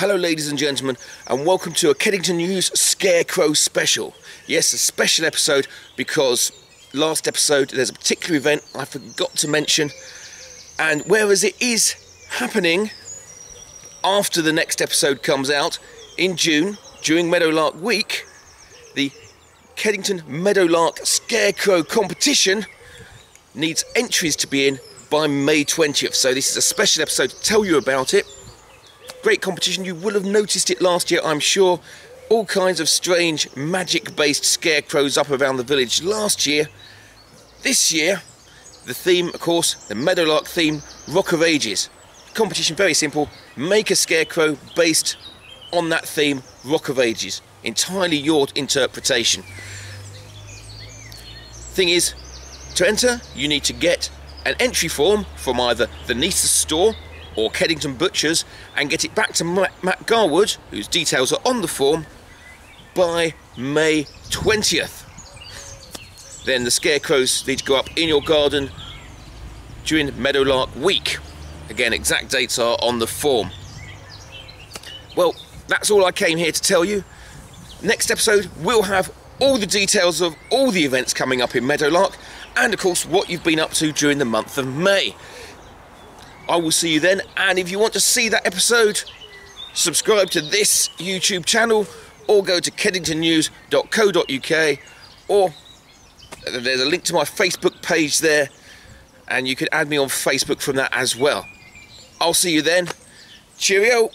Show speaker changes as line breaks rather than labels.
Hello, ladies and gentlemen, and welcome to a Kedington News Scarecrow special. Yes, a special episode because last episode there's a particular event I forgot to mention, and whereas it is happening after the next episode comes out in June during Meadowlark Week, the Kedington Meadowlark Scarecrow competition needs entries to be in by May 20th. So this is a special episode to tell you about it. Great competition. You will have noticed it last year, I'm sure. All kinds of strange magic-based scarecrows up around the village last year. This year, the theme, of course, the Meadowlark theme, Rock of Ages. Competition very simple. Make a scarecrow based on that theme, Rock of Ages. Entirely your interpretation. Thing is, to enter, you need to get an entry form from either the Nisa store or Kedington Butchers and get it back to Matt Garwood, whose details are on the form, by May 20th. Then the scarecrows need to go up in your garden during Meadowlark week. Again, exact dates are on the form. Well, that's all I came here to tell you. Next episode, we'll have all the details of all the events coming up in Meadowlark and, of course, what you've been up to during the month of May. I will see you then, and if you want to see that episode, subscribe to this YouTube channel or go to kedingtonnews.co.uk or uh, there's a link to my Facebook page there and you can add me on Facebook from that as well. I'll see you then. Cheerio.